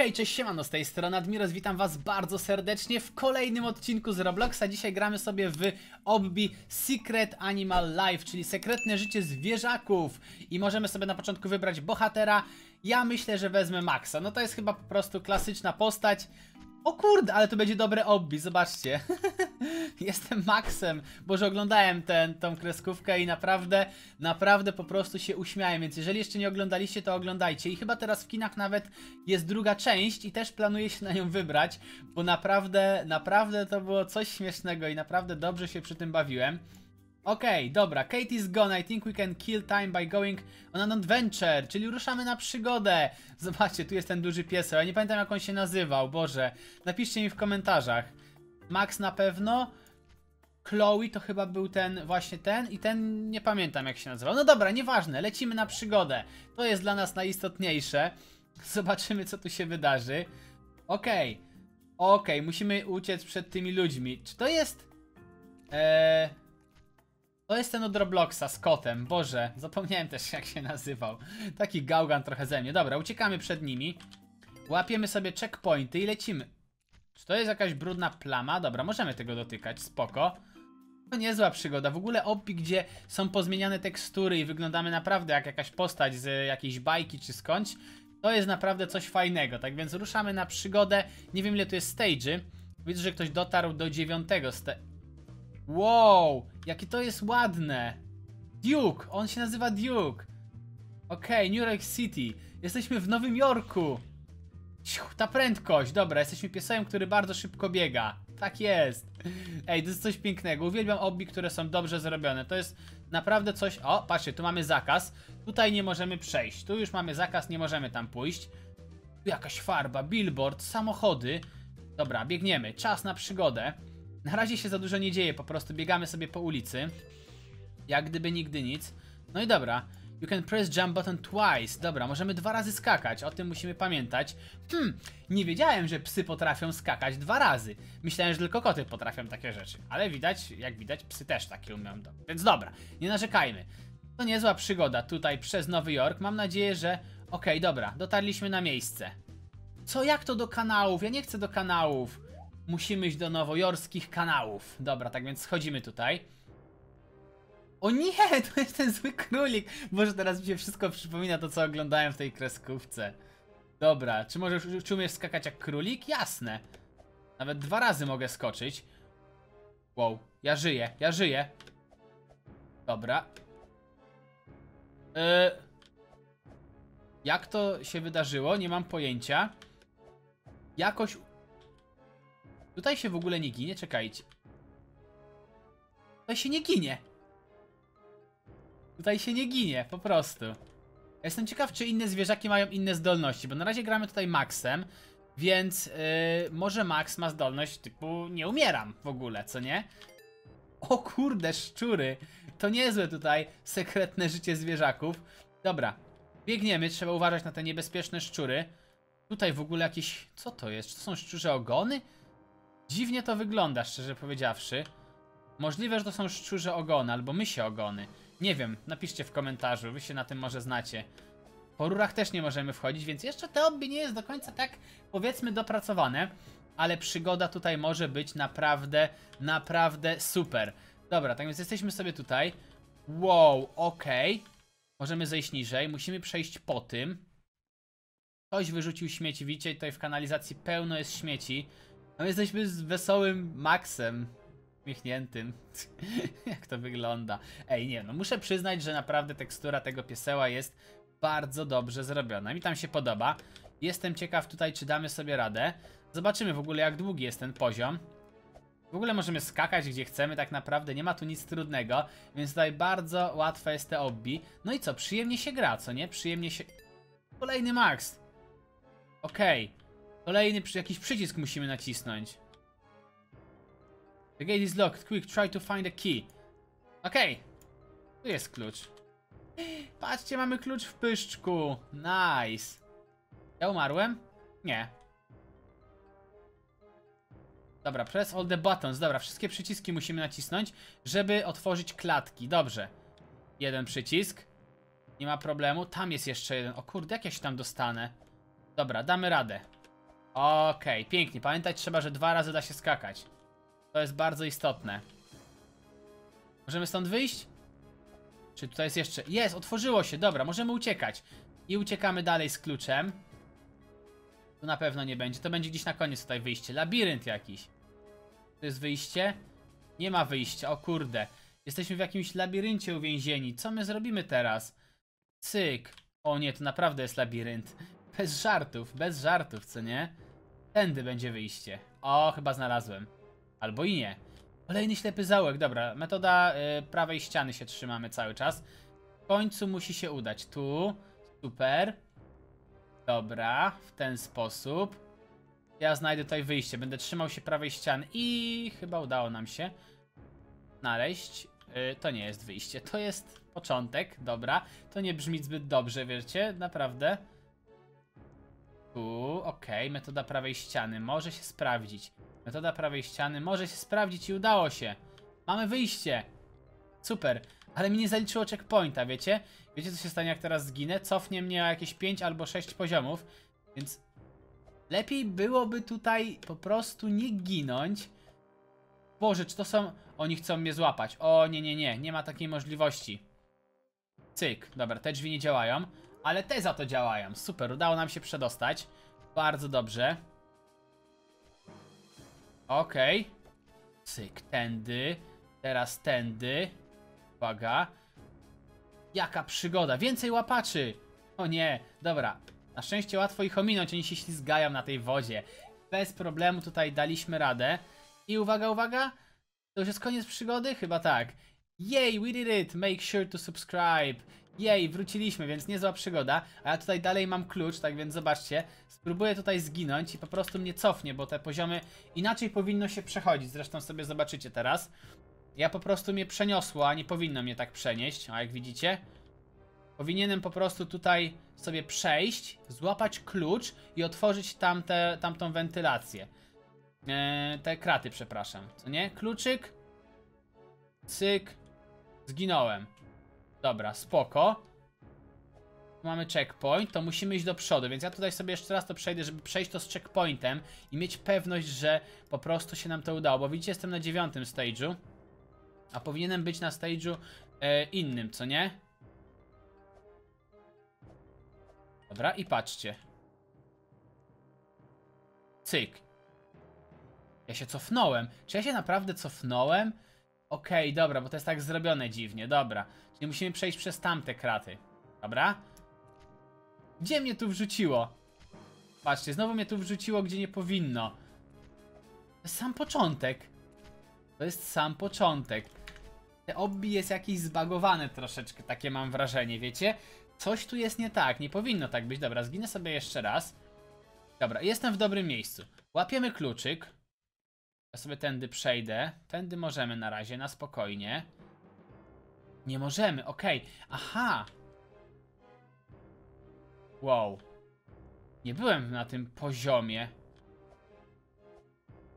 hej, cześć, siemano, z tej strony Admiros, witam was bardzo serdecznie w kolejnym odcinku z Robloxa. Dzisiaj gramy sobie w Obbi Secret Animal Life, czyli sekretne życie zwierzaków. I możemy sobie na początku wybrać bohatera. Ja myślę, że wezmę Maxa. No to jest chyba po prostu klasyczna postać. O kurde, ale to będzie dobre obbi, zobaczcie. Jestem Maxem, bo że oglądałem ten, tą kreskówkę i naprawdę, naprawdę po prostu się uśmiałem, więc jeżeli jeszcze nie oglądaliście, to oglądajcie. I chyba teraz w kinach nawet jest druga część i też planuję się na nią wybrać, bo naprawdę, naprawdę to było coś śmiesznego i naprawdę dobrze się przy tym bawiłem. Okej, okay, dobra, Kate is gone, I think we can kill time by going on an adventure, czyli ruszamy na przygodę. Zobaczcie, tu jest ten duży piesek, ja nie pamiętam jak on się nazywał, Boże. Napiszcie mi w komentarzach. Max na pewno, Chloe to chyba był ten, właśnie ten i ten nie pamiętam jak się nazywał. No dobra, nieważne, lecimy na przygodę. To jest dla nas najistotniejsze. Zobaczymy co tu się wydarzy. Okej, okay. okej, okay, musimy uciec przed tymi ludźmi. Czy to jest... Eee... To jest ten od Robloxa z kotem. Boże, zapomniałem też jak się nazywał. Taki gałgan trochę ze mnie. Dobra, uciekamy przed nimi. Łapiemy sobie checkpointy i lecimy. Czy to jest jakaś brudna plama? Dobra, możemy tego dotykać, spoko. To niezła przygoda. W ogóle opi, gdzie są pozmieniane tekstury i wyglądamy naprawdę jak jakaś postać z jakiejś bajki czy skądś. To jest naprawdę coś fajnego. Tak więc ruszamy na przygodę. Nie wiem ile tu jest stage'y. Widzę, że ktoś dotarł do dziewiątego Wow, jakie to jest ładne. Duke, on się nazywa Duke. Okej, okay, New York City. Jesteśmy w Nowym Jorku. Ta prędkość, dobra, jesteśmy piesem, który bardzo szybko biega. Tak jest. Ej, to jest coś pięknego. Uwielbiam obi, które są dobrze zrobione. To jest naprawdę coś... O, patrzcie, tu mamy zakaz. Tutaj nie możemy przejść. Tu już mamy zakaz, nie możemy tam pójść. Tu jakaś farba, billboard, samochody. Dobra, biegniemy. Czas na przygodę. Na razie się za dużo nie dzieje, po prostu biegamy sobie po ulicy. Jak gdyby nigdy nic. No i dobra. You can press jump button twice. Dobra, możemy dwa razy skakać, o tym musimy pamiętać. Hmm, nie wiedziałem, że psy potrafią skakać dwa razy. Myślałem, że tylko koty potrafią takie rzeczy. Ale widać, jak widać, psy też takie umieją. Więc dobra, nie narzekajmy. To niezła przygoda tutaj przez Nowy Jork. Mam nadzieję, że... Okej, okay, dobra, dotarliśmy na miejsce. Co, jak to do kanałów? Ja nie chcę do kanałów. Musimy iść do nowojorskich kanałów. Dobra, tak więc schodzimy tutaj. O nie, to jest ten zły królik. Może teraz mi się wszystko przypomina to, co oglądałem w tej kreskówce. Dobra, czy możesz, czy umiesz skakać jak królik? Jasne. Nawet dwa razy mogę skoczyć. Wow, ja żyję, ja żyję. Dobra. Yy... Jak to się wydarzyło? Nie mam pojęcia. Jakoś Tutaj się w ogóle nie ginie? Czekajcie. Tutaj się nie ginie. Tutaj się nie ginie, po prostu. jestem ciekaw, czy inne zwierzaki mają inne zdolności, bo na razie gramy tutaj Maxem, więc yy, może Max ma zdolność typu nie umieram w ogóle, co nie? O kurde, szczury. To niezłe tutaj sekretne życie zwierzaków. Dobra, biegniemy, trzeba uważać na te niebezpieczne szczury. Tutaj w ogóle jakieś... Co to jest? Czy to są szczurze ogony? Dziwnie to wygląda, szczerze powiedziawszy. Możliwe, że to są szczurze ogony, albo mysie ogony. Nie wiem, napiszcie w komentarzu, wy się na tym może znacie. Po rurach też nie możemy wchodzić, więc jeszcze te obie nie jest do końca tak, powiedzmy, dopracowane. Ale przygoda tutaj może być naprawdę, naprawdę super. Dobra, tak więc jesteśmy sobie tutaj. Wow, okej. Okay. Możemy zejść niżej, musimy przejść po tym. Ktoś wyrzucił śmieci, widzicie, tutaj w kanalizacji pełno jest śmieci. No jesteśmy z wesołym Maxem. Uśmiechniętym. Jak to wygląda. Ej, nie, no muszę przyznać, że naprawdę tekstura tego pieseła jest bardzo dobrze zrobiona. Mi tam się podoba. Jestem ciekaw tutaj, czy damy sobie radę. Zobaczymy w ogóle, jak długi jest ten poziom. W ogóle możemy skakać gdzie chcemy, tak naprawdę nie ma tu nic trudnego, więc tutaj bardzo łatwe jest te obbi. No i co, przyjemnie się gra, co nie? Przyjemnie się... Kolejny max. Okej. Okay. Kolejny jakiś przycisk musimy nacisnąć. The gate is locked. Quick, try to find a key. Okej. Okay. Tu jest klucz. Patrzcie, mamy klucz w pyszczku. Nice. Ja umarłem? Nie. Dobra, press all the buttons. Dobra, wszystkie przyciski musimy nacisnąć, żeby otworzyć klatki. Dobrze. Jeden przycisk. Nie ma problemu. Tam jest jeszcze jeden. O kurde, jak ja się tam dostanę? Dobra, damy radę. Okej, pięknie. Pamiętać trzeba, że dwa razy da się skakać. To jest bardzo istotne. Możemy stąd wyjść? Czy tutaj jest jeszcze... Jest, otworzyło się, dobra, możemy uciekać. I uciekamy dalej z kluczem. Tu na pewno nie będzie, to będzie gdzieś na koniec tutaj wyjście. Labirynt jakiś. To jest wyjście? Nie ma wyjścia, o kurde. Jesteśmy w jakimś labiryncie uwięzieni. Co my zrobimy teraz? Cyk. O nie, to naprawdę jest labirynt. Bez żartów, bez żartów, co nie? Tędy będzie wyjście. O, chyba znalazłem. Albo i nie. Kolejny ślepy zaułek, dobra. Metoda y, prawej ściany się trzymamy cały czas. W końcu musi się udać. Tu. Super. Dobra, w ten sposób. Ja znajdę tutaj wyjście. Będę trzymał się prawej ściany i chyba udało nam się znaleźć. Y, to nie jest wyjście, to jest początek. Dobra, to nie brzmi zbyt dobrze, wiecie, naprawdę. Tu, okej, metoda prawej ściany może się sprawdzić. Metoda prawej ściany może się sprawdzić i udało się. Mamy wyjście. Super, ale mi nie zaliczyło checkpointa, wiecie? Wiecie co się stanie jak teraz zginę? Cofnie mnie o jakieś 5 albo 6 poziomów, więc lepiej byłoby tutaj po prostu nie ginąć. Boże, czy to są... Oni chcą mnie złapać. O, nie, nie, nie, nie ma takiej możliwości. Cyk, dobra, te drzwi nie działają, ale te za to działają. Super, udało nam się przedostać. Bardzo dobrze. Okej. Cyk, tędy. Teraz tędy. Uwaga. Jaka przygoda, więcej łapaczy. O nie, dobra. Na szczęście łatwo ich ominąć, oni się ślizgają na tej wodzie. Bez problemu tutaj daliśmy radę. I uwaga, uwaga. To już jest koniec przygody? Chyba tak. Yay, we did it! Make sure to subscribe. Jej, wróciliśmy, więc niezła przygoda. A ja tutaj dalej mam klucz, tak więc zobaczcie. Spróbuję tutaj zginąć i po prostu mnie cofnie, bo te poziomy inaczej powinno się przechodzić. Zresztą sobie zobaczycie teraz. Ja po prostu mnie przeniosło, a nie powinno mnie tak przenieść. A jak widzicie, powinienem po prostu tutaj sobie przejść, złapać klucz i otworzyć tamte, tamtą wentylację. Eee, te kraty, przepraszam. Co nie? Kluczyk. Cyk. Zginąłem. Dobra, spoko. Mamy checkpoint, to musimy iść do przodu, więc ja tutaj sobie jeszcze raz to przejdę, żeby przejść to z checkpointem i mieć pewność, że po prostu się nam to udało, bo widzicie, jestem na dziewiątym stage'u, a powinienem być na stage'u e, innym, co nie? Dobra, i patrzcie. Cyk. Ja się cofnąłem. Czy ja się naprawdę cofnąłem? Okej, dobra, bo to jest tak zrobione dziwnie, dobra. Czyli musimy przejść przez tamte kraty. Dobra? Gdzie mnie tu wrzuciło? Patrzcie, znowu mnie tu wrzuciło, gdzie nie powinno. To jest sam początek. To jest sam początek. Te obby jest jakieś zbagowane troszeczkę, takie mam wrażenie, wiecie? Coś tu jest nie tak, nie powinno tak być. Dobra, zginę sobie jeszcze raz. Dobra, jestem w dobrym miejscu. Łapiemy kluczyk. Ja sobie tędy przejdę. Tędy możemy na razie, na spokojnie. Nie możemy, okej. Aha! Wow. Nie byłem na tym poziomie.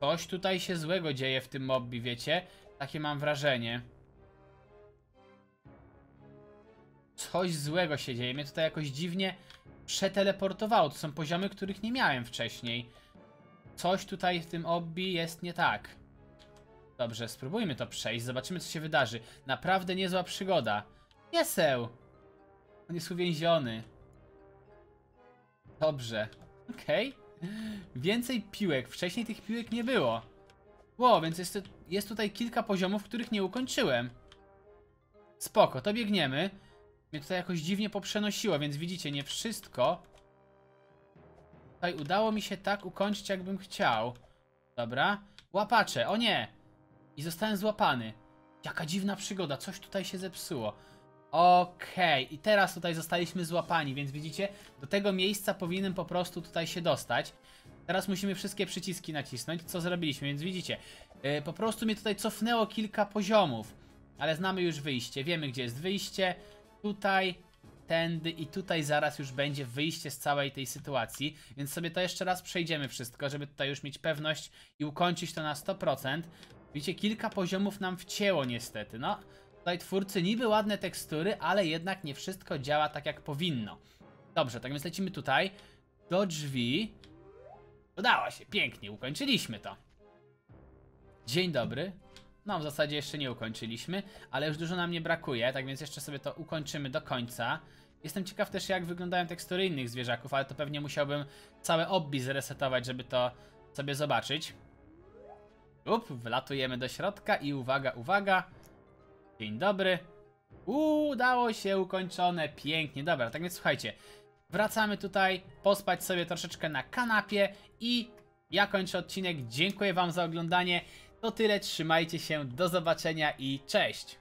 Coś tutaj się złego dzieje w tym mobbi, wiecie? Takie mam wrażenie. Coś złego się dzieje. Mnie tutaj jakoś dziwnie przeteleportowało. To są poziomy, których nie miałem wcześniej. Coś tutaj w tym obbi jest nie tak. Dobrze, spróbujmy to przejść, zobaczymy co się wydarzy. Naprawdę niezła przygoda. Jeseł! On jest uwięziony. Dobrze. Okej. Okay. Więcej piłek. Wcześniej tych piłek nie było. Wow, więc jest, jest tutaj kilka poziomów, których nie ukończyłem. Spoko, to biegniemy. Mnie tutaj jakoś dziwnie poprzenosiło, więc widzicie, nie wszystko Tutaj udało mi się tak ukończyć, jakbym chciał. Dobra. Łapacze, o nie! I zostałem złapany. Jaka dziwna przygoda, coś tutaj się zepsuło. Okej, okay. i teraz tutaj zostaliśmy złapani, więc widzicie, do tego miejsca powinienem po prostu tutaj się dostać. Teraz musimy wszystkie przyciski nacisnąć, co zrobiliśmy, więc widzicie, yy, po prostu mnie tutaj cofnęło kilka poziomów. Ale znamy już wyjście, wiemy gdzie jest wyjście. Tutaj, tędy i tutaj zaraz już będzie wyjście z całej tej sytuacji, więc sobie to jeszcze raz przejdziemy wszystko, żeby tutaj już mieć pewność i ukończyć to na 100%. Widzicie, kilka poziomów nam wcięło niestety, no. Tutaj twórcy niby ładne tekstury, ale jednak nie wszystko działa tak jak powinno. Dobrze, tak więc lecimy tutaj do drzwi. Udało się, pięknie, ukończyliśmy to. Dzień dobry. No, w zasadzie jeszcze nie ukończyliśmy, ale już dużo nam nie brakuje, tak więc jeszcze sobie to ukończymy do końca. Jestem ciekaw też jak wyglądają tekstury innych zwierzaków, ale to pewnie musiałbym całe obbi zresetować, żeby to sobie zobaczyć. Up, wlatujemy do środka i uwaga, uwaga. Dzień dobry. Udało się, ukończone, pięknie. Dobra, tak więc słuchajcie, wracamy tutaj, pospać sobie troszeczkę na kanapie i ja kończę odcinek. Dziękuję wam za oglądanie. To tyle, trzymajcie się, do zobaczenia i cześć!